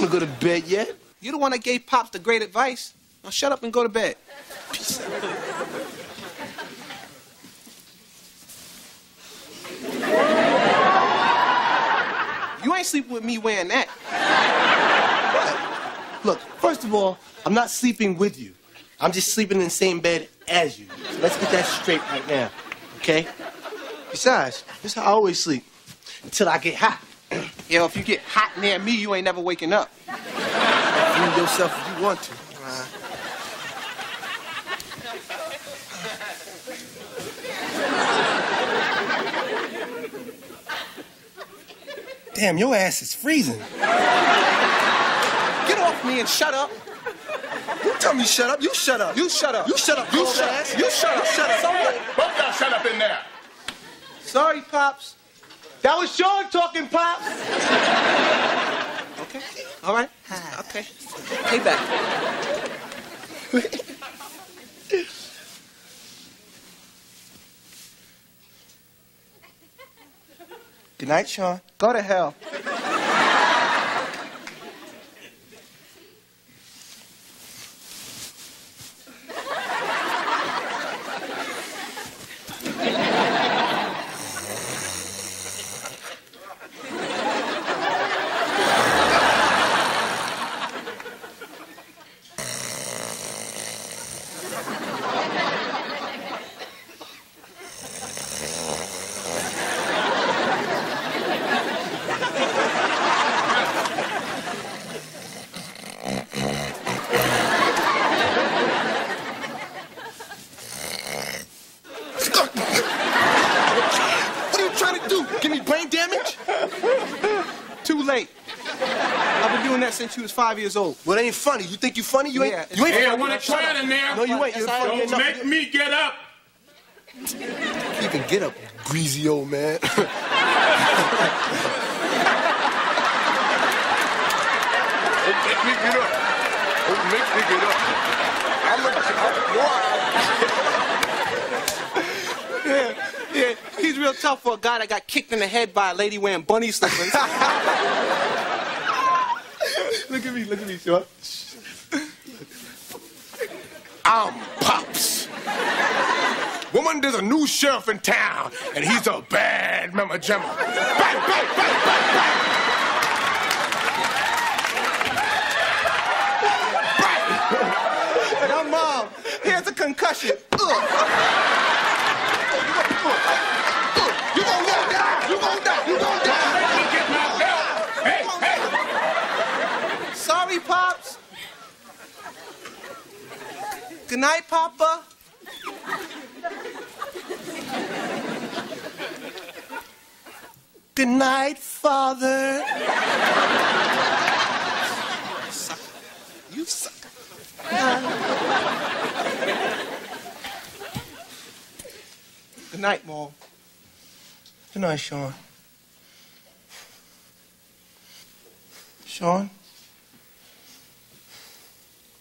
want to go to bed yet. You're the one that gave Pops the great advice. Now shut up and go to bed. you ain't sleeping with me wearing that. Look, first of all, I'm not sleeping with you. I'm just sleeping in the same bed as you. So let's get that straight right now, okay? Besides, this is how I always sleep until I get hot. Yo, if you get hot near me, you ain't never waking up. Fool yourself if you want to. Damn, your ass is freezing. Get off me and shut up. You tell me shut up. You shut up. You shut up. You shut up. You cold shut ass. up. You shut up. Shut up. Both y'all shut up in there. sorry, Pops. That was Shawn talking, Pops. Okay. All right. Hi. Okay. Payback. Good night, Shawn. Go to hell. Late. I've been doing that since you was five years old. Well, it ain't funny. You think you funny? You ain't. Yeah, you ain't Hey, I want to try it in there. No, you ain't. You're funny Don't enough. make me get up. You can get up, greasy old man. Don't make me get up. Don't make me get up. I'm a, I'm, Yeah, yeah. He's real tough for a guy that got kicked in the head by a lady wearing bunny slippers. look at me. Look at me, Shawn. I'm Pops. Woman, there's a new sheriff in town, and he's a bad mama jamma. Bang, bang, bang, bang, bang. and I'm mom. Here's a concussion. Ugh. You gonna die. You gonna die. You gonna die. Let me get my belt. Hey, Pops. Good night, Papa. Good night, Father. You suck. Good night, Mom. Good night, Shawn. Shawn?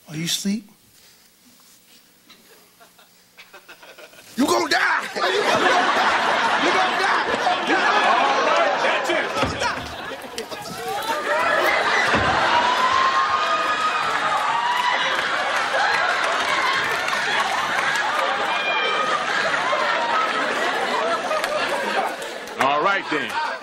Are you asleep? You gonna die. You gonna die. You gonna die. Right, that's it. All right then.